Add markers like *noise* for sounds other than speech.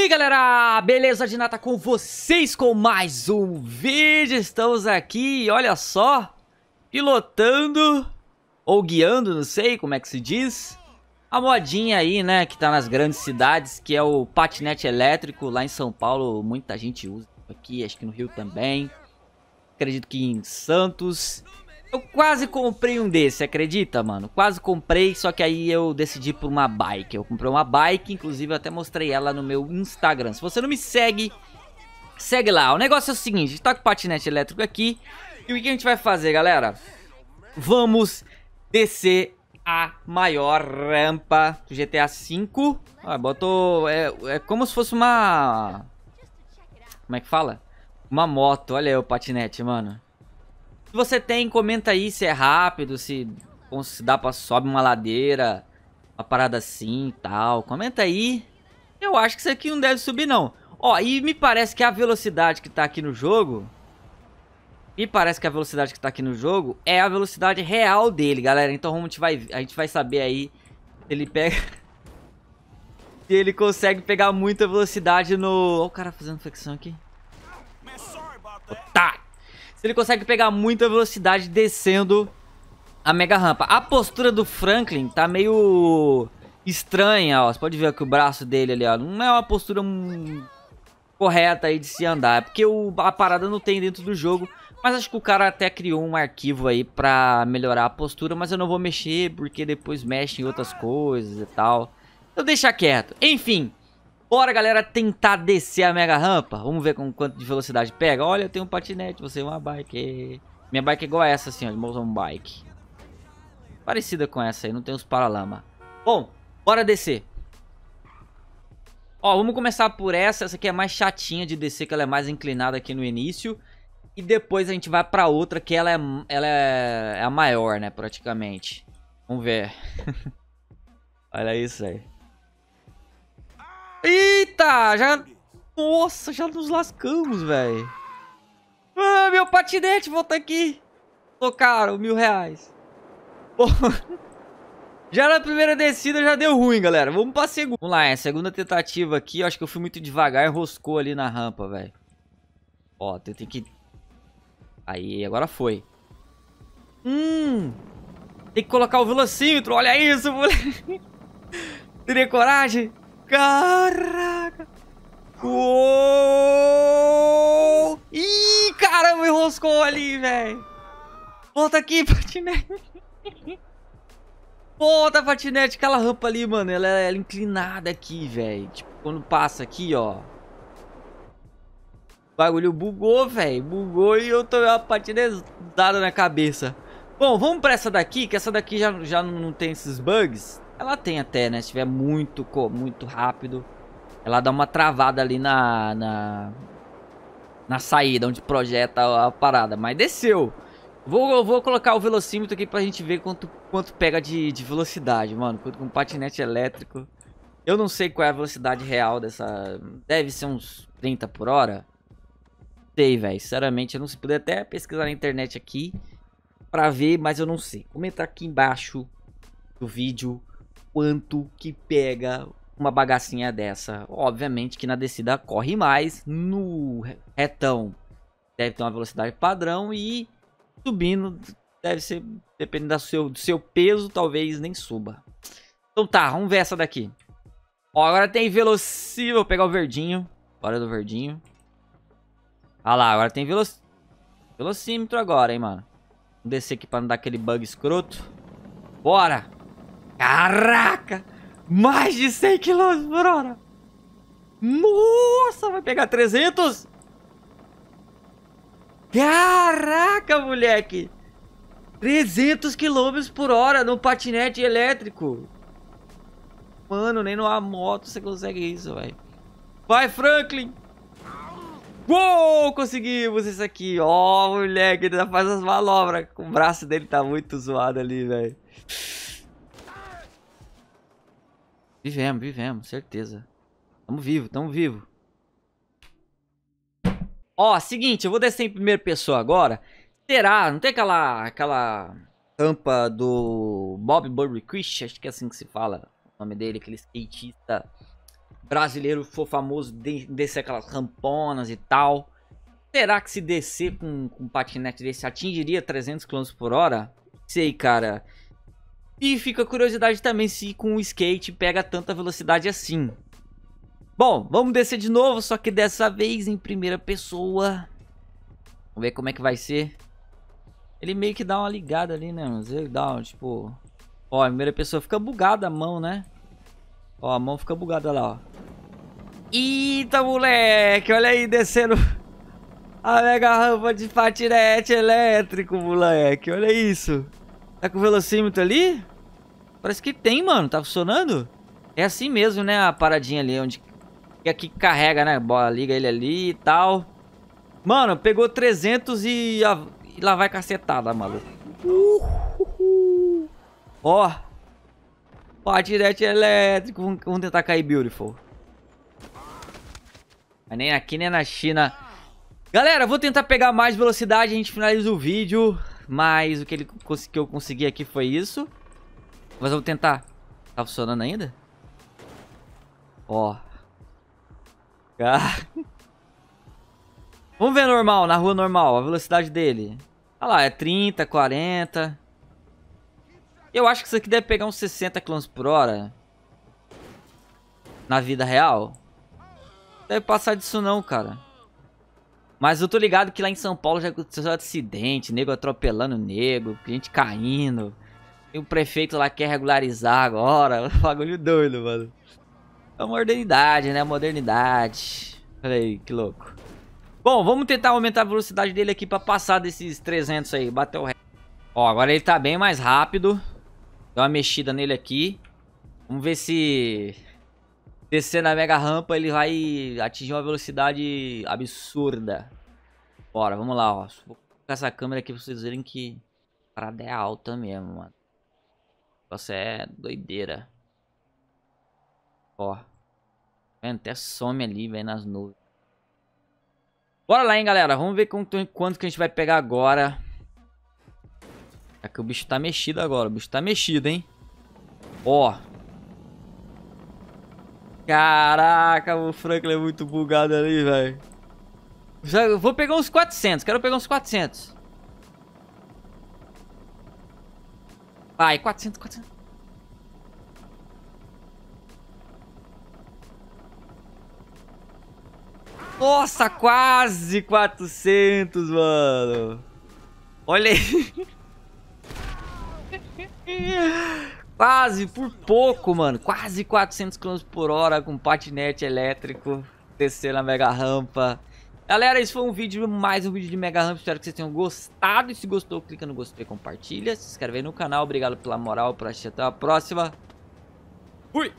E aí galera, beleza de nata com vocês com mais um vídeo, estamos aqui, olha só, pilotando, ou guiando, não sei como é que se diz, a modinha aí, né, que tá nas grandes cidades, que é o patinete elétrico, lá em São Paulo muita gente usa aqui, acho que no Rio também, acredito que em Santos, eu quase comprei um desse, acredita, mano? Quase comprei, só que aí eu decidi por uma bike. Eu comprei uma bike, inclusive eu até mostrei ela no meu Instagram. Se você não me segue, segue lá. O negócio é o seguinte, a gente tá com o patinete elétrico aqui. E o que a gente vai fazer, galera? Vamos descer a maior rampa do GTA V. Ah, botou... É, é como se fosse uma... Como é que fala? Uma moto. Olha aí o patinete, mano. Se você tem, comenta aí se é rápido, se, se dá pra sobe uma ladeira, uma parada assim e tal. Comenta aí. Eu acho que isso aqui não deve subir não. Ó, e me parece que a velocidade que tá aqui no jogo... Me parece que a velocidade que tá aqui no jogo é a velocidade real dele, galera. Então a gente vai, a gente vai saber aí se ele pega... *laughs* se ele consegue pegar muita velocidade no... Olha o cara fazendo flexão aqui. Otário! Ele consegue pegar muita velocidade descendo a mega rampa. A postura do Franklin tá meio estranha, ó. Você pode ver aqui o braço dele ali, ó. Não é uma postura correta aí de se andar. É porque o, a parada não tem dentro do jogo. Mas acho que o cara até criou um arquivo aí pra melhorar a postura. Mas eu não vou mexer porque depois mexe em outras coisas e tal. Então deixa quieto. Enfim, Bora, galera, tentar descer a mega rampa. Vamos ver com quanto de velocidade pega. Olha, eu tenho um patinete, você uma bike. Minha bike é igual essa, assim, ó, de mountain bike. Parecida com essa aí, não tem os paralama. Bom, bora descer. Ó, vamos começar por essa. Essa aqui é mais chatinha de descer, que ela é mais inclinada aqui no início. E depois a gente vai pra outra, que ela é, ela é, é a maior, né, praticamente. Vamos ver. *laughs* Olha isso aí. Eita, já... Nossa, já nos lascamos, velho. Ah, meu patinete, volta aqui. Tô caro, mil reais. *laughs* Já na primeira descida já deu ruim, galera. Vamos pra segunda. Vamos lá, é a segunda tentativa aqui. Eu acho que eu fui muito devagar e roscou ali na rampa, velho. Ó, tem que... Aí, agora foi. Hum... Tem que colocar o velocímetro, olha isso, moleque. *laughs* Teria coragem? Caraca! Uou! Ih, caramba, enroscou ali, velho. Volta aqui, *laughs* patinete. Volta, patinete. Aquela rampa ali, mano, ela, é inclinada aqui, velho. Tipo, quando passa aqui, ó. O bagulho bugou, velho. Bugou e eu tô uma patinetada na cabeça. Bom, vamos pra essa daqui, que essa daqui já, já não tem esses bugs. Ela tem até, né? Se tiver muito, muito rápido, ela dá uma travada ali na, na, na saída, onde projeta a parada. Mas desceu. Vou, vou colocar o velocímetro aqui pra gente ver quanto, quanto pega de, de velocidade, mano. Com um patinete elétrico. Eu não sei qual é a velocidade real dessa... Deve ser uns 30 por hora. Sei, velho. Sinceramente, eu não sei. Poder até pesquisar na internet aqui pra ver, mas eu não sei. Comenta aqui embaixo do vídeo quanto que pega uma bagacinha dessa. Obviamente que na descida corre mais, no retão deve ter uma velocidade padrão e subindo deve ser, dependendo do seu, do seu peso, talvez nem suba. Então tá, vamos ver essa daqui. Ó, agora tem velocímetro, vou pegar o verdinho, bora do verdinho. Ah lá, agora tem veloc... velocímetro agora, hein, mano. Vamos descer aqui pra não dar aquele bug escroto. Bora! Caraca! Mais de 100 km por hora! Nossa, vai pegar 300? Caraca, moleque! 300 km por hora no patinete elétrico. Mano, nem numa moto você consegue isso, velho. Vai, Franklin! Uou, conseguimos isso aqui. Ó, oh, moleque, ele faz as manobras. O braço dele tá muito zoado ali, velho. Vivemos, vivemos, certeza. Tamo vivo, tamo vivo. Ó, seguinte, eu vou descer em primeira pessoa agora. Será? Não tem aquela aquela rampa do Bob Burry Christ? Acho que é assim que se fala o nome dele, aquele skatista brasileiro for famoso de descer aquelas ramponas e tal. Será que se descer com, com um patinete desse atingiria 300 km por hora? Sei, cara. E fica curiosidade também se com o skate pega tanta velocidade assim. Bom, vamos descer de novo, só que dessa vez em primeira pessoa. Vamos ver como é que vai ser. Ele meio que dá uma ligada ali, né? Mas ele dá, um, tipo... Ó, a primeira pessoa fica bugada a mão, né? Ó, a mão fica bugada lá, ó. Eita, moleque! Olha aí, descendo *laughs* a mega rampa de patinete elétrico, moleque. Olha isso. Tá com o velocímetro ali? Parece que tem, mano. Tá funcionando? É assim mesmo, né? A paradinha ali, onde... Aqui carrega, né? Bola, liga ele ali e tal. Mano, pegou 300 e... E lá vai cacetada, maluco. Ó. Patinete elétrico. Vamos tentar cair beautiful. Mas nem aqui, nem na China. Galera, vou tentar pegar mais velocidade. A gente finaliza o vídeo. Mas o que, ele, que eu consegui aqui foi isso. Mas eu vou tentar. Tá funcionando ainda? Ó. *laughs* Vamos ver normal, na rua normal, a velocidade dele. Olha lá, é 30, 40. Eu acho que isso aqui deve pegar uns 60 km por hora. Na vida real. Deve passar disso não, cara. Mas eu tô ligado que lá em São Paulo já aconteceu acidente, nego atropelando nego, gente caindo. E o prefeito lá quer regularizar agora. *laughs* Bagulho doido, mano. É modernidade, né? Modernidade. Olha aí, que louco. Bom, vamos tentar aumentar a velocidade dele aqui pra passar desses 300 aí, bater o recorde. Ó, agora ele tá bem mais rápido. Deu uma mexida nele aqui. Vamos ver se... Descer na mega rampa ele vai atingir uma velocidade absurda. Bora, vamos lá, ó. Vou colocar essa câmera aqui pra vocês verem que... A parada é alta mesmo, mano. Você é doideira. Ó. Até some ali, velho, nas nuvens. Bora lá, hein, galera. Vamos ver quanto, quanto que a gente vai pegar agora. É que o bicho tá mexido agora. O bicho tá mexido, hein. Ó. Caraca, o Franklin é muito bugado ali, velho. Vou pegar uns 400. Quero pegar uns 400. Vai, 400, 400. Nossa, quase 400, mano. Olha aí. *laughs* Quase, por pouco, mano. Quase 400 km por hora com patinete elétrico. Descer na mega rampa. Galera, esse foi um vídeo, mais um vídeo de mega rampa. Espero que vocês tenham gostado. E se gostou, clica no gostei, compartilha. Se inscreve aí no canal. Obrigado pela moral, por assistir. Até a próxima. Fui!